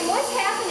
And what's happening is a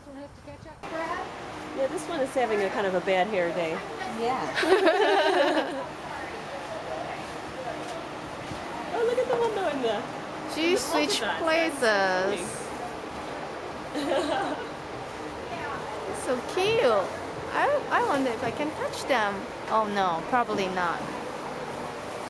this one has to catch up? Yeah, this one is having a kind of a bad hair day. Yeah. Oh, look at the window in the. She switched places. so cute. I, I wonder if I can touch them. Oh no, probably not.